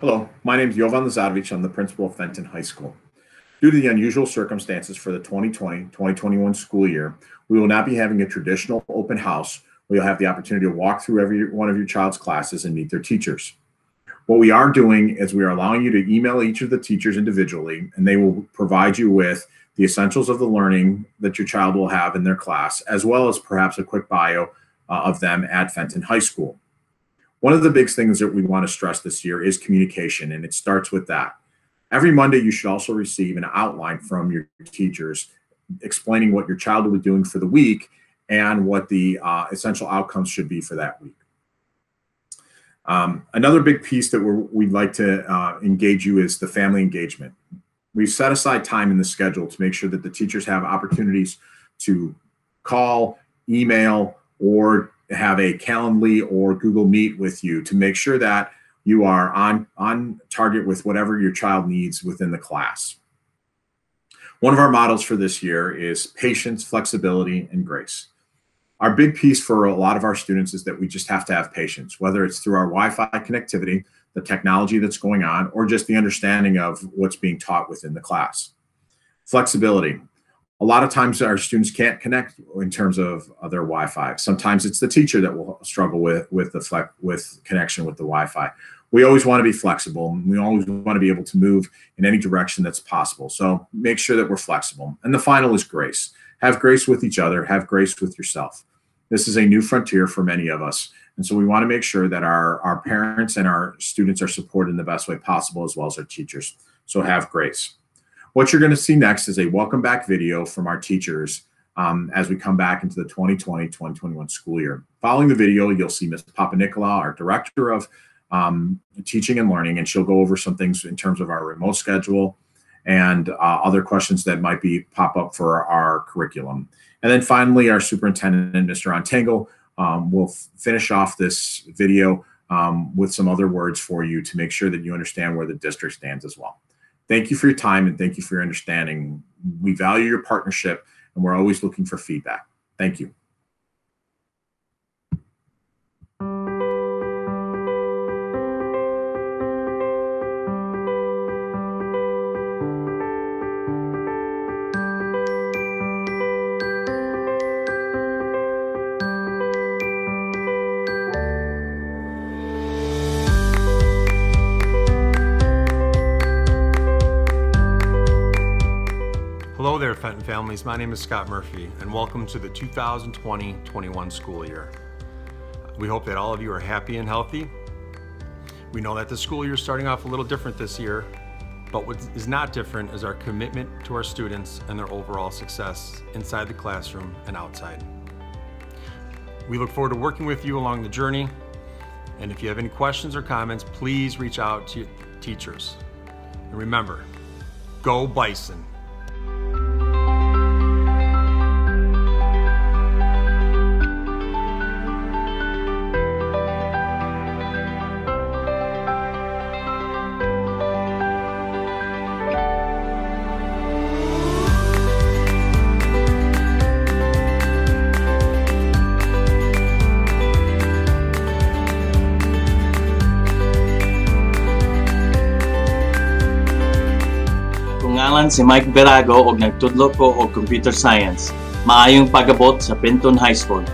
Hello, my name is Jovan Lazatovich. I'm the principal of Fenton High School. Due to the unusual circumstances for the 2020-2021 school year, we will not be having a traditional open house where you'll have the opportunity to walk through every one of your child's classes and meet their teachers. What we are doing is we are allowing you to email each of the teachers individually, and they will provide you with the essentials of the learning that your child will have in their class, as well as perhaps a quick bio uh, of them at Fenton High School. One of the big things that we want to stress this year is communication, and it starts with that. Every Monday, you should also receive an outline from your teachers explaining what your child will be doing for the week and what the uh, essential outcomes should be for that week. Um, another big piece that we would like to uh, engage you is the family engagement. We've set aside time in the schedule to make sure that the teachers have opportunities to call, email, or have a Calendly or Google Meet with you to make sure that you are on, on target with whatever your child needs within the class. One of our models for this year is patience, flexibility, and grace. Our big piece for a lot of our students is that we just have to have patience, whether it's through our Wi-Fi connectivity, the technology that's going on, or just the understanding of what's being taught within the class. Flexibility a lot of times our students can't connect in terms of, of their Wi-Fi. Sometimes it's the teacher that will struggle with with the flex, with connection with the Wi-Fi. We always want to be flexible. And we always want to be able to move in any direction that's possible. So make sure that we're flexible. And the final is grace. Have grace with each other. Have grace with yourself. This is a new frontier for many of us. And so we want to make sure that our, our parents and our students are supported in the best way possible, as well as our teachers. So have grace. What you're going to see next is a welcome back video from our teachers um, as we come back into the 2020-2021 school year. Following the video, you'll see Ms. Papanikolaou, our Director of um, Teaching and Learning, and she'll go over some things in terms of our remote schedule and uh, other questions that might be pop up for our curriculum. And then finally, our superintendent, Mr. Ongtengco, um, will finish off this video um, with some other words for you to make sure that you understand where the district stands as well. Thank you for your time and thank you for your understanding. We value your partnership and we're always looking for feedback. Thank you. Fenton families. My name is Scott Murphy, and welcome to the 2020-21 school year. We hope that all of you are happy and healthy. We know that the school year is starting off a little different this year, but what is not different is our commitment to our students and their overall success inside the classroom and outside. We look forward to working with you along the journey, and if you have any questions or comments, please reach out to your teachers. And remember, go Bison! Pangalan si Mike Verago og nagtudlo ko og Computer Science. Maayong pagabot sa Penton High School.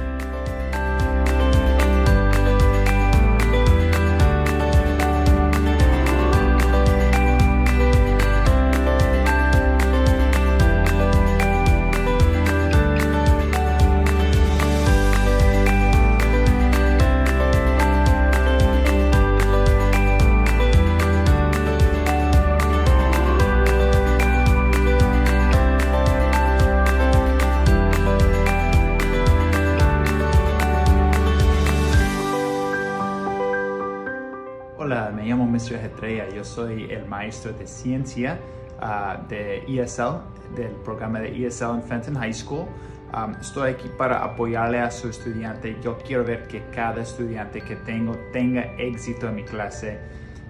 Yo soy el maestro de ciencia uh, de ESL, del programa de ESL en Fenton High School. Um, estoy aquí para apoyarle a su estudiante. Yo quiero ver que cada estudiante que tengo tenga éxito en mi clase.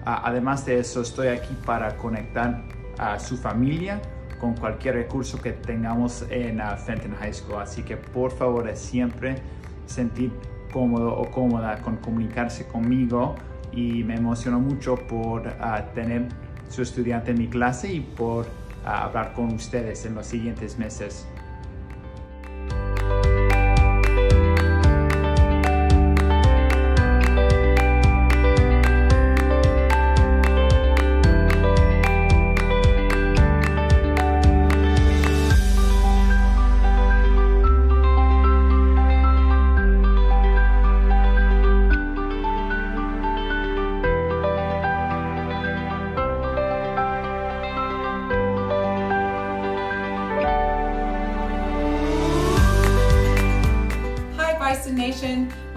Uh, además de eso, estoy aquí para conectar a su familia con cualquier recurso que tengamos en uh, Fenton High School. Así que por favor siempre sentir cómodo o cómoda con comunicarse conmigo y me emociono mucho por uh, tener su estudiante en mi clase y por uh, hablar con ustedes en los siguientes meses.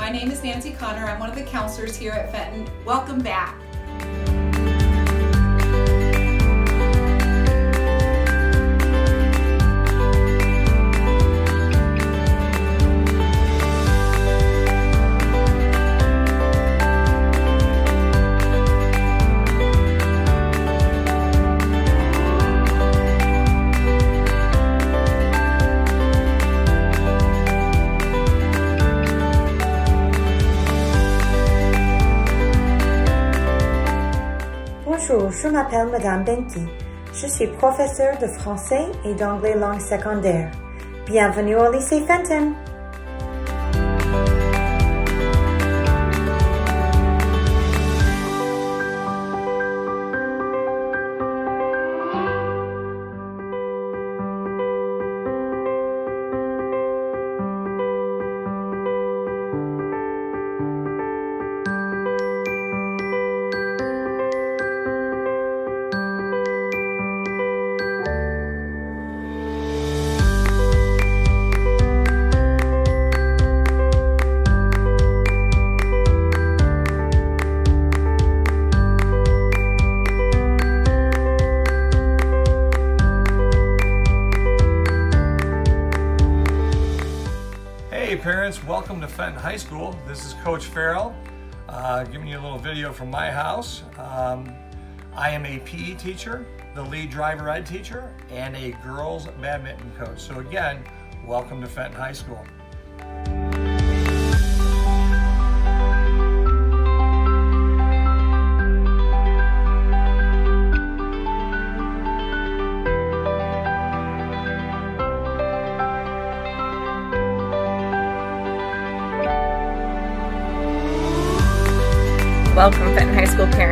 My name is Nancy Connor. I'm one of the counselors here at Fenton. Welcome back. Bonjour, je m'appelle Madame Benki. Je suis professeure de français et d'anglais langue secondaire. Bienvenue au lycée Fenton. Fenton High School. This is Coach Farrell, uh, giving you a little video from my house. Um, I am a PE teacher, the lead driver ed teacher, and a girls badminton coach. So again, welcome to Fenton High School.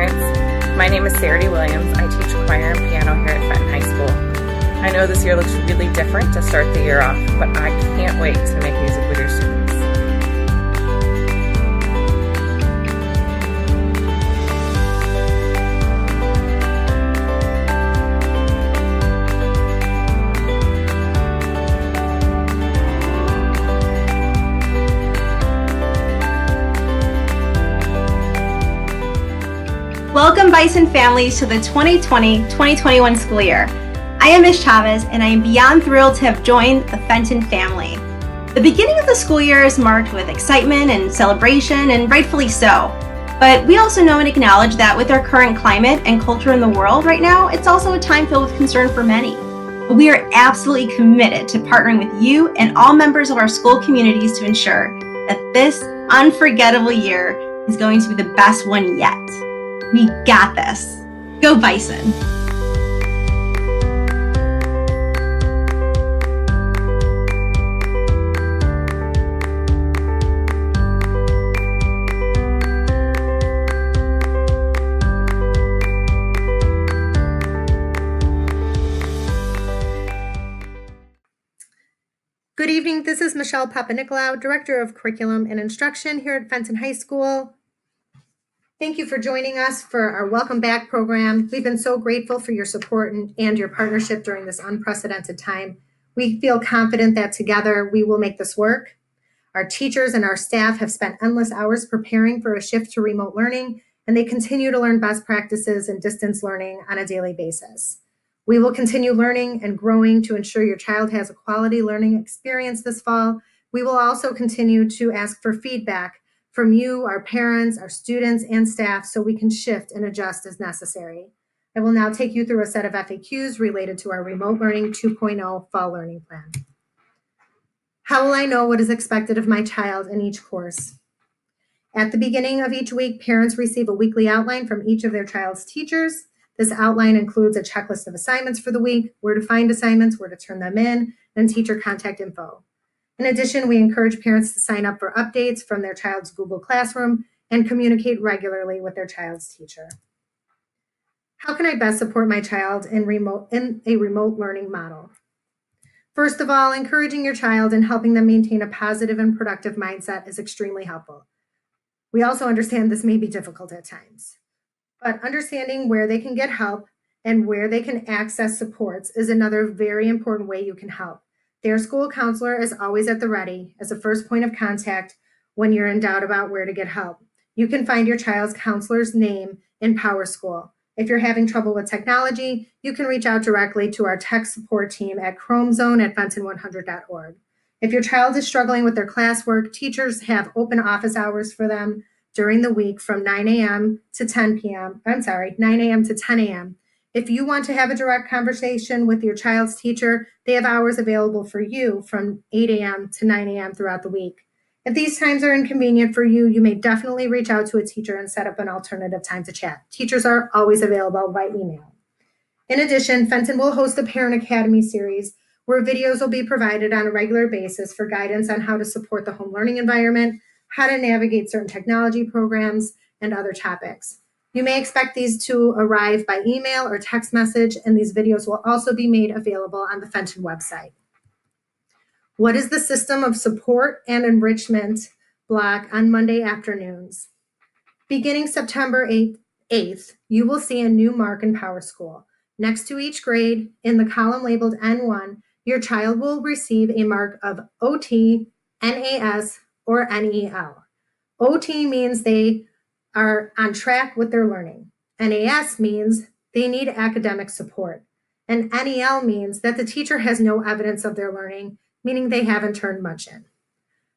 Parents. My name is Sarah D. Williams. I teach choir and piano here at Fenton High School. I know this year looks really different to start the year off, but I can't wait to make music with your students. Bison families, to the 2020 2021 school year. I am Ms. Chavez, and I am beyond thrilled to have joined the Fenton family. The beginning of the school year is marked with excitement and celebration, and rightfully so. But we also know and acknowledge that with our current climate and culture in the world right now, it's also a time filled with concern for many. But we are absolutely committed to partnering with you and all members of our school communities to ensure that this unforgettable year is going to be the best one yet. We got this. Go Bison. Good evening. This is Michelle Papanikolaou, Director of Curriculum and Instruction here at Fenton High School. Thank you for joining us for our Welcome Back program. We've been so grateful for your support and, and your partnership during this unprecedented time. We feel confident that together we will make this work. Our teachers and our staff have spent endless hours preparing for a shift to remote learning, and they continue to learn best practices in distance learning on a daily basis. We will continue learning and growing to ensure your child has a quality learning experience this fall. We will also continue to ask for feedback from you, our parents, our students, and staff so we can shift and adjust as necessary. I will now take you through a set of FAQs related to our Remote Learning 2.0 Fall Learning Plan. How will I know what is expected of my child in each course? At the beginning of each week, parents receive a weekly outline from each of their child's teachers. This outline includes a checklist of assignments for the week, where to find assignments, where to turn them in, and teacher contact info. In addition, we encourage parents to sign up for updates from their child's Google Classroom and communicate regularly with their child's teacher. How can I best support my child in remote in a remote learning model? First of all, encouraging your child and helping them maintain a positive and productive mindset is extremely helpful. We also understand this may be difficult at times, but understanding where they can get help and where they can access supports is another very important way you can help. Their school counselor is always at the ready as a first point of contact when you're in doubt about where to get help. You can find your child's counselor's name in PowerSchool. If you're having trouble with technology, you can reach out directly to our tech support team at chromezone at fenton100.org. If your child is struggling with their classwork, teachers have open office hours for them during the week from 9 a.m. to 10 p.m. I'm sorry, 9 a.m. to 10 a.m. If you want to have a direct conversation with your child's teacher, they have hours available for you from 8 a.m. to 9 a.m. throughout the week. If these times are inconvenient for you, you may definitely reach out to a teacher and set up an alternative time to chat. Teachers are always available by email. In addition, Fenton will host a Parent Academy series where videos will be provided on a regular basis for guidance on how to support the home learning environment, how to navigate certain technology programs, and other topics. You may expect these to arrive by email or text message, and these videos will also be made available on the Fenton website. What is the system of support and enrichment block on Monday afternoons? Beginning September 8th, 8th, you will see a new mark in PowerSchool. Next to each grade, in the column labeled N1, your child will receive a mark of OT, NAS, or NEL. OT means they are on track with their learning. NAS means they need academic support. And NEL means that the teacher has no evidence of their learning meaning they haven't turned much in.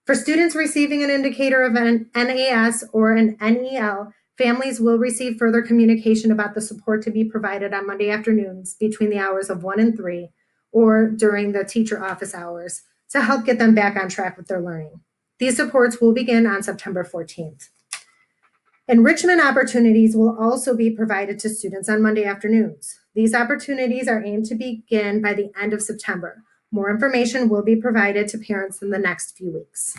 For students receiving an indicator of an NAS or an NEL, families will receive further communication about the support to be provided on Monday afternoons between the hours of 1 and 3 or during the teacher office hours to help get them back on track with their learning. These supports will begin on September 14th. Enrichment opportunities will also be provided to students on Monday afternoons. These opportunities are aimed to begin by the end of September. More information will be provided to parents in the next few weeks.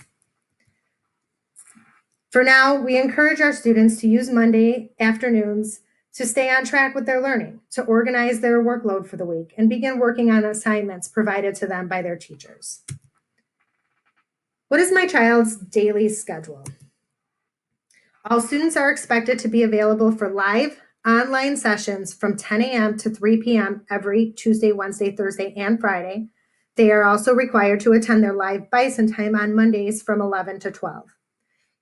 For now, we encourage our students to use Monday afternoons to stay on track with their learning, to organize their workload for the week, and begin working on assignments provided to them by their teachers. What is my child's daily schedule? All students are expected to be available for live online sessions from 10 a.m. to 3 p.m. every Tuesday, Wednesday, Thursday, and Friday they are also required to attend their live bison time on Mondays from 11 to 12.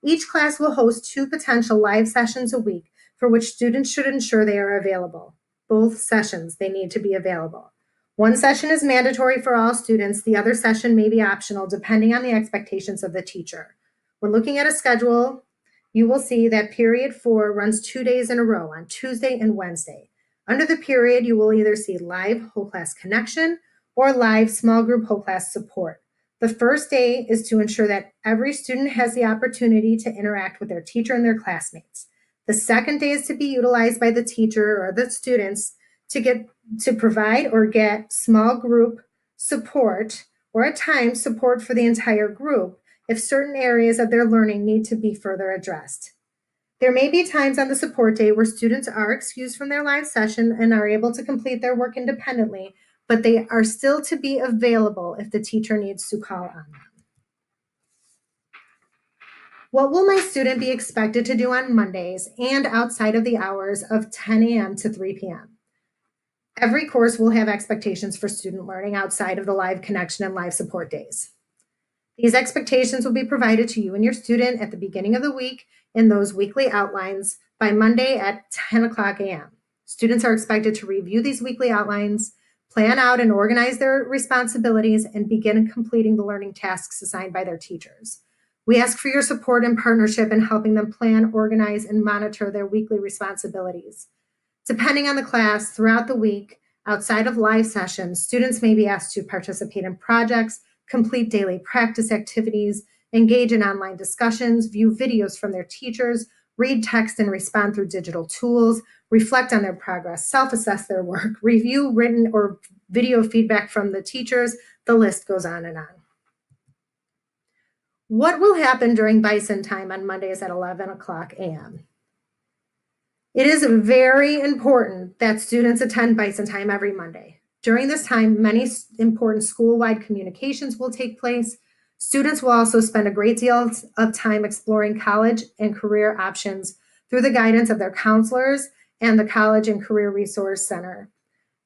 Each class will host two potential live sessions a week for which students should ensure they are available. Both sessions, they need to be available. One session is mandatory for all students. The other session may be optional depending on the expectations of the teacher. When looking at a schedule, you will see that period four runs two days in a row on Tuesday and Wednesday. Under the period, you will either see live whole class connection or live small group whole class support. The first day is to ensure that every student has the opportunity to interact with their teacher and their classmates. The second day is to be utilized by the teacher or the students to get to provide or get small group support or at times support for the entire group if certain areas of their learning need to be further addressed. There may be times on the support day where students are excused from their live session and are able to complete their work independently but they are still to be available if the teacher needs to call on them. What will my student be expected to do on Mondays and outside of the hours of 10 a.m. to 3 p.m.? Every course will have expectations for student learning outside of the live connection and live support days. These expectations will be provided to you and your student at the beginning of the week in those weekly outlines by Monday at 10 o'clock a.m. Students are expected to review these weekly outlines plan out and organize their responsibilities, and begin completing the learning tasks assigned by their teachers. We ask for your support and partnership in helping them plan, organize, and monitor their weekly responsibilities. Depending on the class, throughout the week, outside of live sessions, students may be asked to participate in projects, complete daily practice activities, engage in online discussions, view videos from their teachers, read text and respond through digital tools, reflect on their progress, self assess their work, review written or video feedback from the teachers. The list goes on and on. What will happen during Bison time on Mondays at 11 o'clock a.m.? It is very important that students attend Bison time every Monday. During this time, many important school-wide communications will take place. Students will also spend a great deal of time exploring college and career options through the guidance of their counselors and the College and Career Resource Center.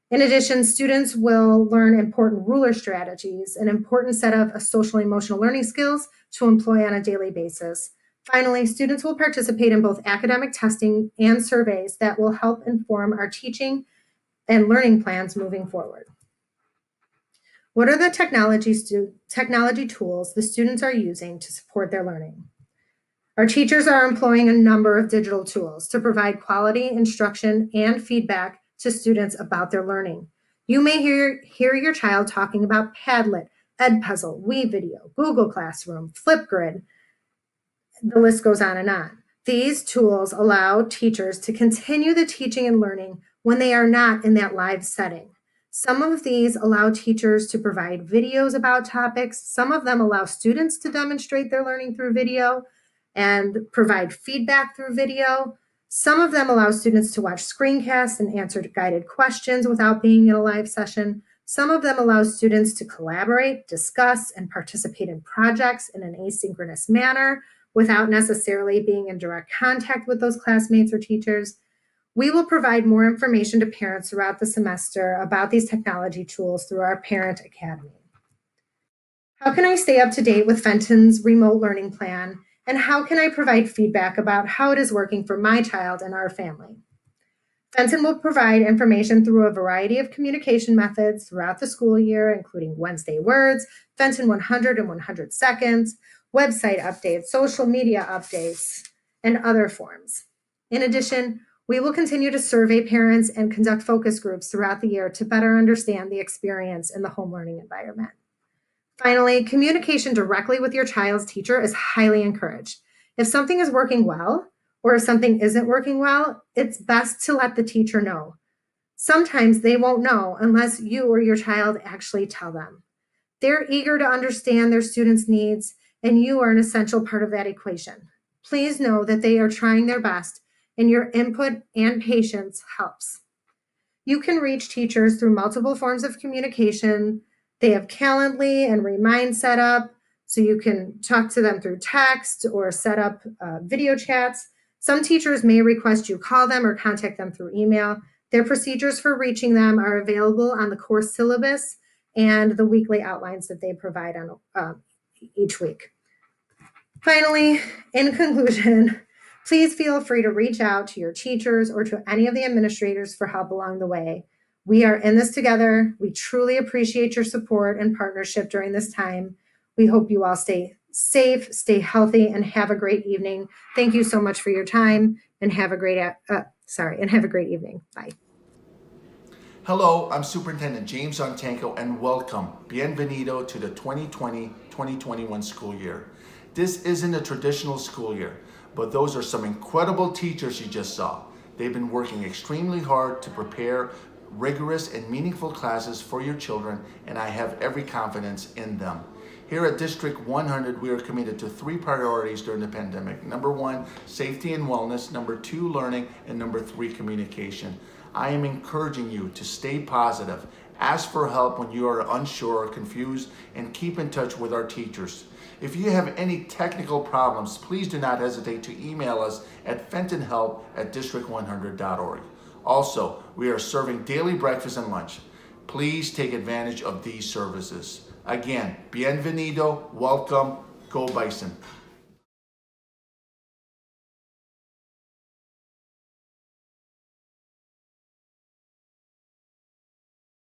In addition, students will learn important ruler strategies, an important set of uh, social emotional learning skills to employ on a daily basis. Finally, students will participate in both academic testing and surveys that will help inform our teaching and learning plans moving forward. What are the technology, technology tools the students are using to support their learning? Our teachers are employing a number of digital tools to provide quality instruction and feedback to students about their learning. You may hear, hear your child talking about Padlet, Edpuzzle, WeVideo, Google Classroom, Flipgrid. The list goes on and on. These tools allow teachers to continue the teaching and learning when they are not in that live setting. Some of these allow teachers to provide videos about topics. Some of them allow students to demonstrate their learning through video and provide feedback through video. Some of them allow students to watch screencasts and answer guided questions without being in a live session. Some of them allow students to collaborate, discuss, and participate in projects in an asynchronous manner without necessarily being in direct contact with those classmates or teachers. We will provide more information to parents throughout the semester about these technology tools through our Parent Academy. How can I stay up to date with Fenton's remote learning plan and how can I provide feedback about how it is working for my child and our family? Fenton will provide information through a variety of communication methods throughout the school year, including Wednesday Words, Fenton 100 and 100 Seconds, website updates, social media updates, and other forms. In addition, we will continue to survey parents and conduct focus groups throughout the year to better understand the experience in the home learning environment. Finally, communication directly with your child's teacher is highly encouraged. If something is working well or if something isn't working well, it's best to let the teacher know. Sometimes they won't know unless you or your child actually tell them. They're eager to understand their students' needs, and you are an essential part of that equation. Please know that they are trying their best, and your input and patience helps. You can reach teachers through multiple forms of communication they have Calendly and Remind set up, so you can talk to them through text or set up uh, video chats. Some teachers may request you call them or contact them through email. Their procedures for reaching them are available on the course syllabus and the weekly outlines that they provide on uh, each week. Finally, in conclusion, please feel free to reach out to your teachers or to any of the administrators for help along the way. We are in this together. We truly appreciate your support and partnership during this time. We hope you all stay safe, stay healthy, and have a great evening. Thank you so much for your time and have a great, uh, sorry, and have a great evening. Bye. Hello, I'm Superintendent James Ongtengco and welcome, bienvenido to the 2020-2021 school year. This isn't a traditional school year, but those are some incredible teachers you just saw. They've been working extremely hard to prepare rigorous and meaningful classes for your children, and I have every confidence in them. Here at District 100, we are committed to three priorities during the pandemic. Number one, safety and wellness. Number two, learning. And number three, communication. I am encouraging you to stay positive, ask for help when you are unsure or confused, and keep in touch with our teachers. If you have any technical problems, please do not hesitate to email us at fentonhelp at district100.org. Also, we are serving daily breakfast and lunch. Please take advantage of these services. Again, bienvenido, welcome, go Bison.